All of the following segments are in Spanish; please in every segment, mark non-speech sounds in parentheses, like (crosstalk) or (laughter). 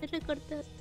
Te recortaste.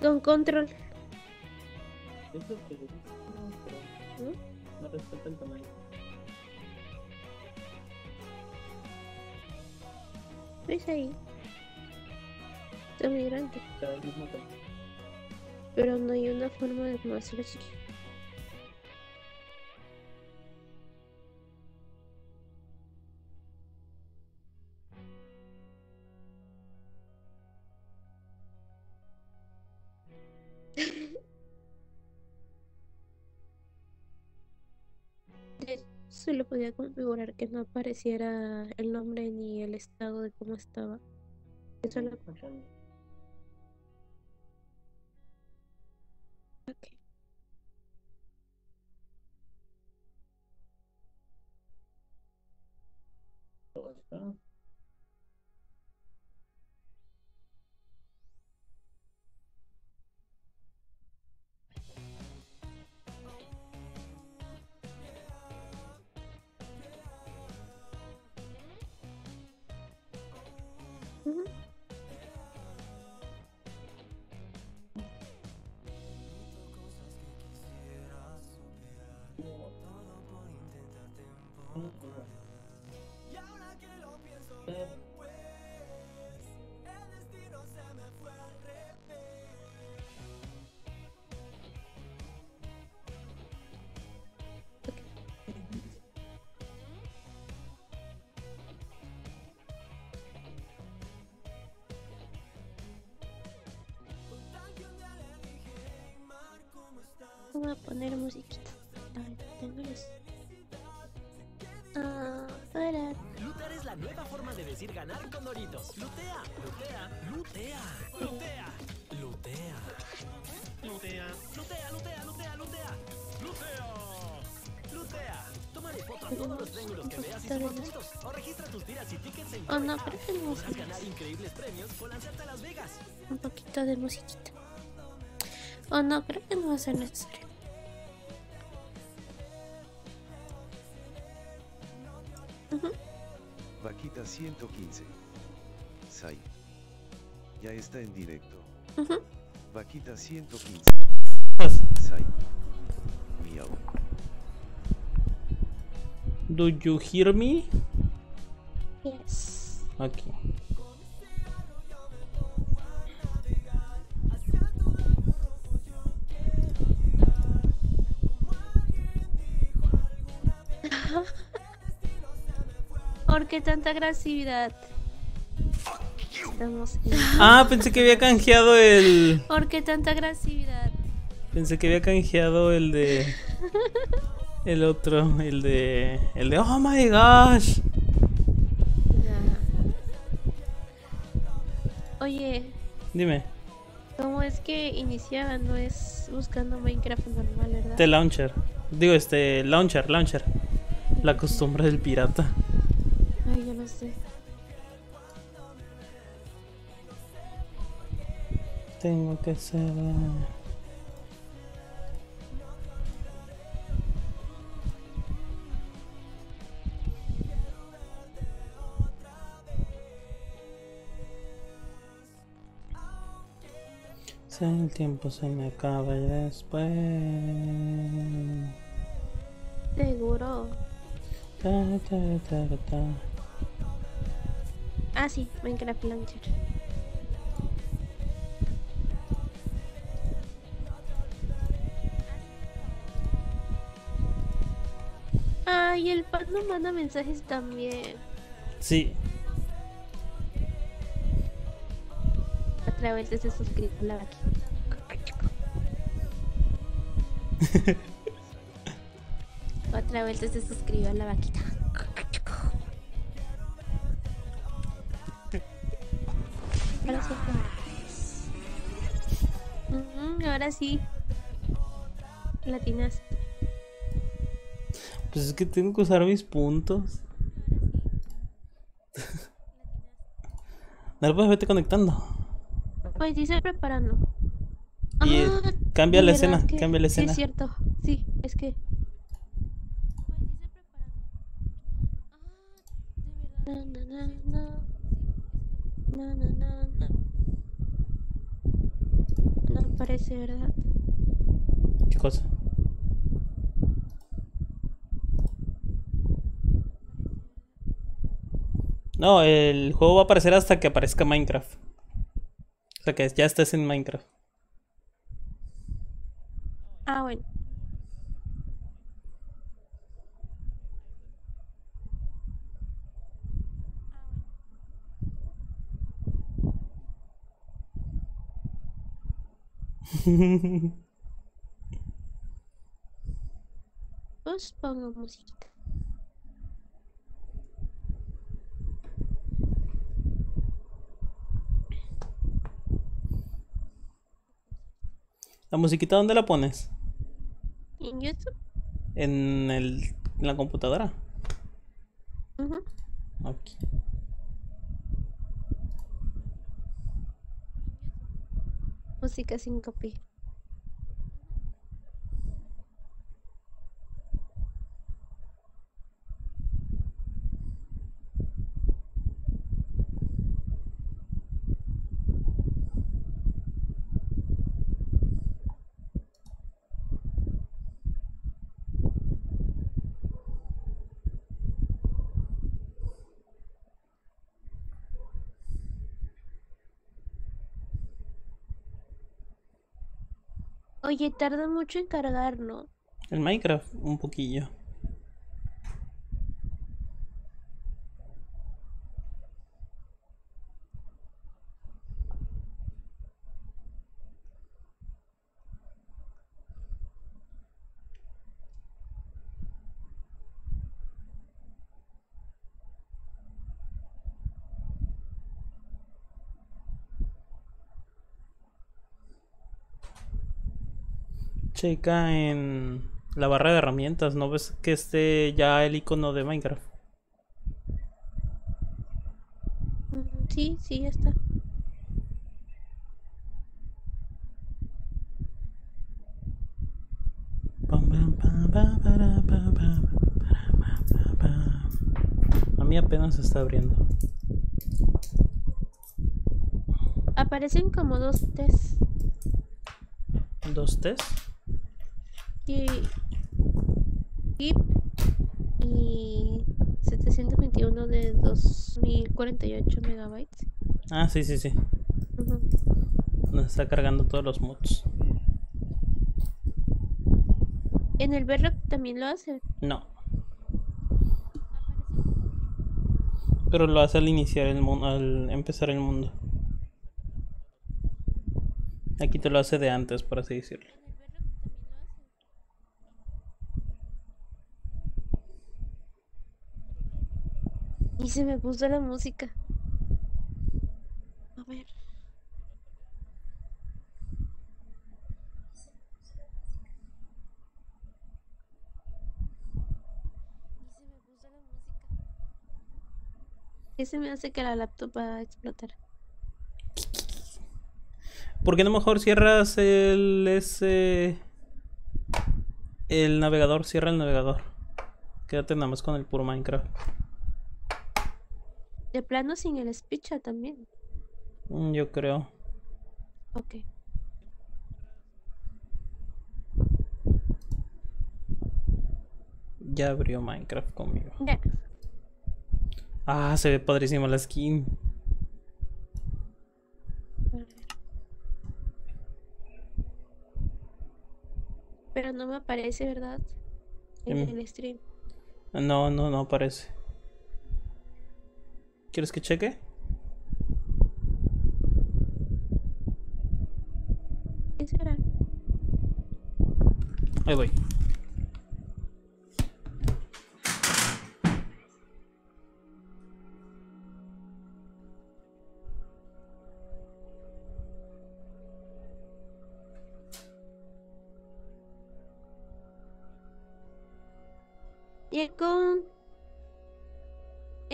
Con control. Eso es que no, ¿Mm? no respeta el tamaño. ¿Ves ahí? Está muy grande. Está del mismo tamaño. Pero no hay una forma de más chiquito. Solo podía configurar que no apareciera el nombre ni el estado de cómo estaba. Eso lo Acá no. ok. Todo está. Voy a poner musiquita. A ver, tengo los- Ah, para. Lutear es la nueva forma de decir ganar con Doritos. Lutea, lutea, lutea, lutea, lutea. Lutea, lutea, lutea, lutea, lutea. Lutea. Lutea. Tómale foto a todos los triángulos que veas y puntos. O registra tus tiras y tickets en Oh no, pero ganar increíbles premios o lanzarte a Las Vegas. un poquito de musiquita. Oh no, creo que no va a ser necesario. Vaquita 115. Sai. Ya está en directo. Ujú. Vaquita 115. Pues, Sai. Miau. Do you hear me? Yes. Aquí. (laughs) ¿Por qué tanta agresividad? Estamos en... Ah, pensé que había canjeado el. ¿Por qué tanta agresividad? Pensé que había canjeado el de. El otro, el de. El de. Oh my gosh. Nah. Oye, Dime, ¿cómo es que iniciaba? No es buscando Minecraft normal, ¿verdad? este launcher. Digo, este. Launcher, launcher. La costumbre del pirata. Sé. Tengo que ser. eh, el tiempo se me acaba y después. Seguro. Ta, ta, ta, ta. Ah, sí, Minecraft Launcher. Ay, el pan no manda mensajes también. Sí. Otra vez se suscribe la vaquita. Otra vez se suscribe a la vaquita. Ahora sí. Latinas. Pues es que tengo que usar mis puntos. Pues vete conectando. Pues dice preparando. Y, eh, Ah, cambia la escena, que- cambia la escena. Sí, es cierto. Sí, es que. Na, na, na, na. Na, na, na, na. No parece, ¿verdad? ¿Qué cosa? No, el juego va a aparecer hasta que aparezca Minecraft. O sea que ya estés en Minecraft. Ah, bueno. Pues pongo musiquita. ¿La musiquita dónde la pones? En YouTube. En, el, en la computadora. Ujú. Aquí. Música sin copy. Oye, tarda mucho en cargar, ¿no? El Minecraft, un poquillo. Checa en la barra de herramientas, ¿no ves que esté ya el icono de Minecraft? Mm, Sí, sí, ya está. A mí apenas se está abriendo. Aparecen como dos T's. ¿Dos test? Y... Zip y 721 de 2048 megabytes. Ah, sí, sí, sí. Nos está cargando todos los mods. En el Bedrock también lo hace. No. Pero lo hace al iniciar el mundo, al empezar el mundo. Aquí te lo hace de antes, por así decirlo. Y se me puso la música. A ver. ¿Qué se me hace que la laptop va a explotar? ¿Por qué no mejor cierras el ese el navegador? Cierra el navegador. Quédate nada más con el puro Minecraft. De plano sin el espicha también. Mm, yo creo. Ok. Ya abrió Minecraft conmigo. Ya. Ah, se ve padrísima la skin. Pero no me aparece, ¿verdad? En em. el stream. No, no, no aparece. ¿Quieres que cheque? ¿Qué será? Ahí voy.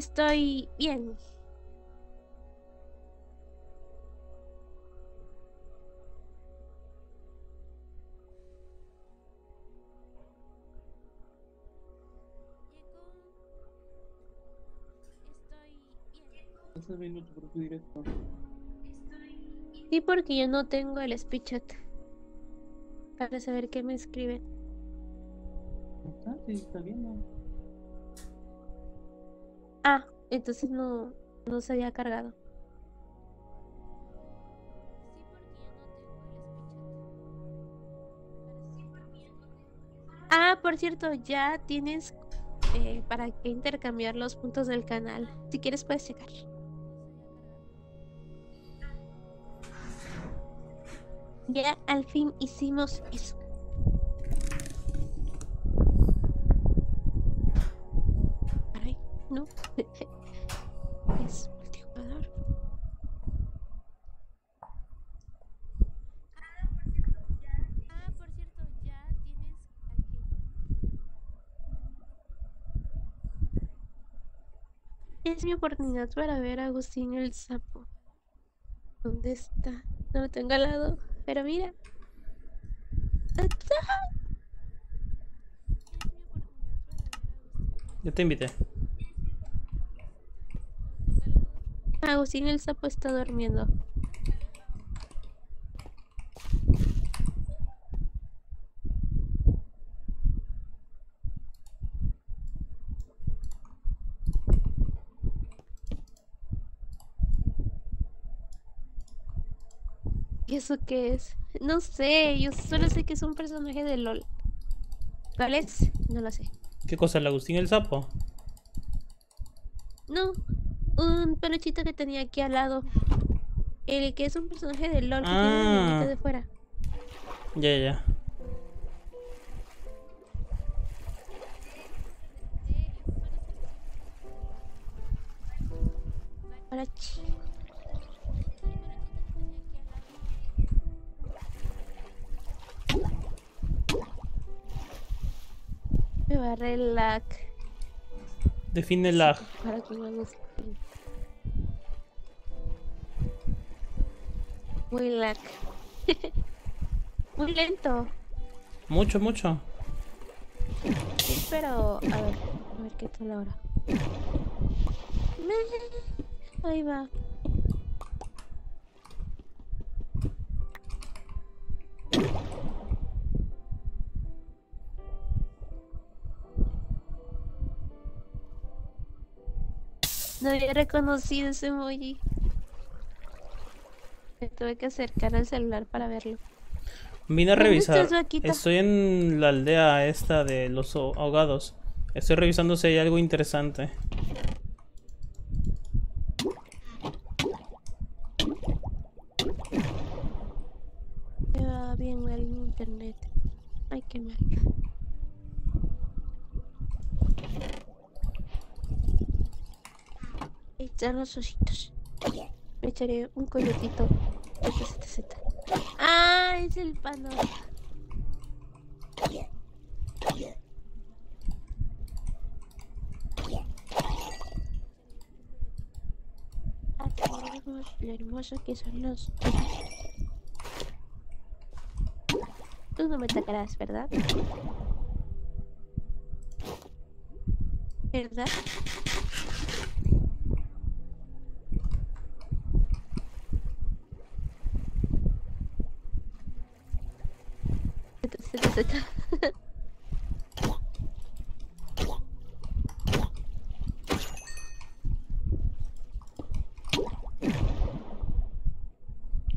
Estoy bien. Estás viendo tu propio directo. Sí, porque yo no tengo el speech chat. Para saber qué me escriben. Está, sí, está viendo. Ah, entonces no, no se había cargado. Ah, por cierto, ya tienes eh, para qué intercambiar los puntos del canal. Si quieres puedes checar. Ya al fin hicimos eso. Mi oportunidad para ver a Agustín el sapo. ¿Dónde está? No lo tengo al lado. Pero mira. Ya te invité. Agustín el sapo está durmiendo. Eso qué es? No sé, yo solo sé que es un personaje de LOL. ¿Cuál es? No lo sé. ¿Qué cosa? ¿El Agustín el sapo? No, un peluchito que tenía aquí al lado. El que es un personaje de LOL que tiene Ah. de fuera. Ya, ya. Chi. Barré el lag Define lag. para que me guste. Muy lag. (laughs) Muy lento. Mucho, mucho. Sí, pero a ver, a ver qué tal ahora. Ahí va. No había reconocido ese emoji. Me tuve que acercar al celular para verlo. Vine a ¿Dónde revisar. Estoy en la aldea esta de los ho- ahogados. Estoy revisando si hay algo interesante. Me va bien mal en internet. Ay, qué mal. Los ositos. Me echaré un coyotito. Ah, es el pano. Ah, lo hermoso que son los Tú no me atacarás, ¿verdad? ¿Verdad?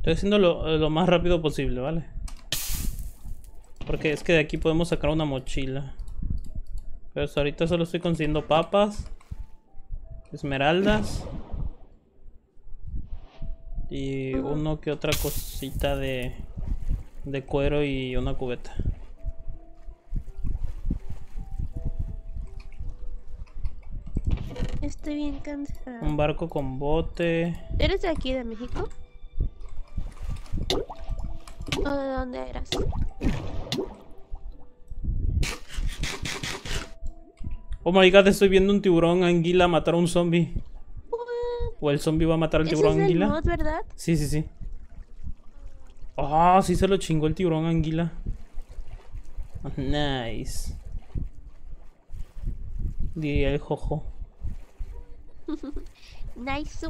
Estoy haciendo lo, lo más rápido posible, ¿vale? Porque es que de aquí podemos sacar una mochila. Pero ahorita solo estoy consiguiendo papas. Esmeraldas. Y uno que otra cosita de, de cuero y una cubeta. Estoy bien cansada. Un barco con bote. ¿Eres de aquí, de México? ¿O de dónde eras? Oh my god, estoy viendo un tiburón anguila matar a un zombie. O el zombie va a matar al Ese tiburón es el anguila. mod, ¿verdad? Sí, sí, sí. Ah, sí se lo chingó el tiburón anguila. Nice. Diría el jojo. (laughs) Nice.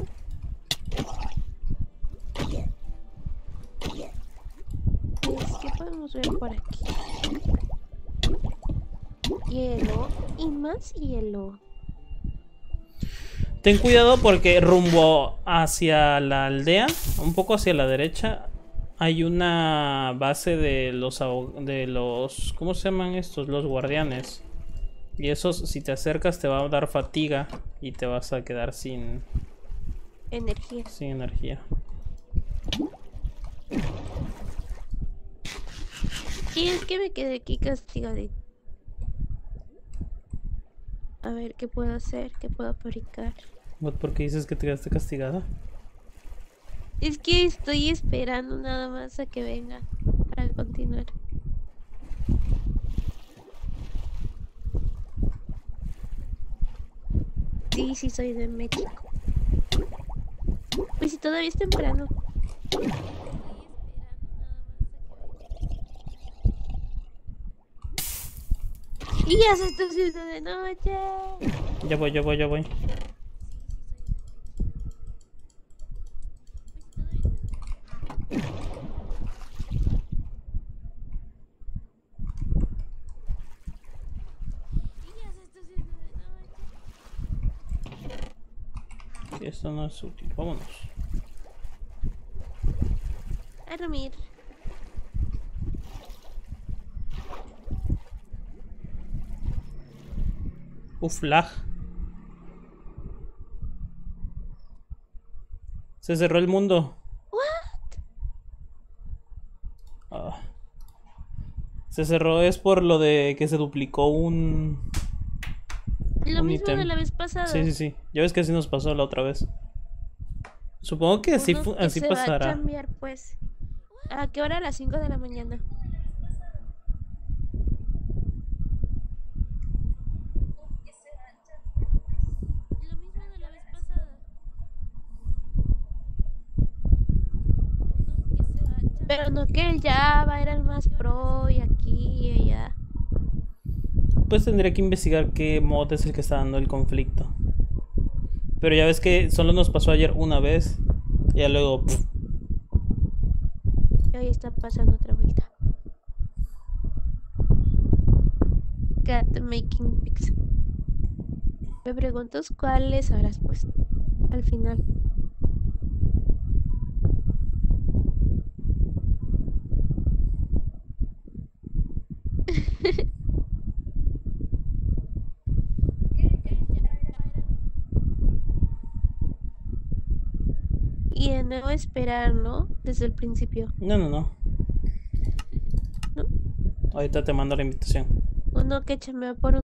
¿Qué podemos ver por aquí? Hielo y más hielo. Ten cuidado porque rumbo hacia la aldea, un poco hacia la derecha, hay una base de los de los ¿cómo se llaman estos? Los guardianes. Y esos si te acercas te va a dar fatiga y te vas a quedar sin Energía. sin energía. Y es que me quedé aquí castigadita. A ver qué puedo hacer, qué puedo fabricar. ¿Por qué dices que te quedaste castigada? Es que estoy esperando nada más a que venga para continuar. Sí, sí, soy de México. Pues si todavía es temprano. Y ya se está haciendo de noche. Ya voy, ya voy, ya voy. Esto no es útil. Vámonos. A dormir. Uf, lag. Se cerró el mundo. Ah. Se cerró es por lo de que se duplicó un... Lo Un mismo de la vez pasada. Sí, sí, sí. Ya ves que así nos pasó la otra vez. Supongo que así, así se va a pasará. cambiar, pues. ¿A qué hora? A las 5 de la mañana. Lo mismo de la vez pasada. Pero no que el Java era el más pro y aquí y allá. Pues tendría que investigar qué mod es el que está dando el conflicto. Pero ya ves que solo nos pasó ayer una vez. Y ya luego... pf, Y hoy está pasando otra vuelta. Cat making pics. Me preguntas cuáles habrás puesto al final. Nuevo esperar, ¿no? Desde el principio. No, no, no. ¿No? Ahorita te mando la invitación. Uno que chamea por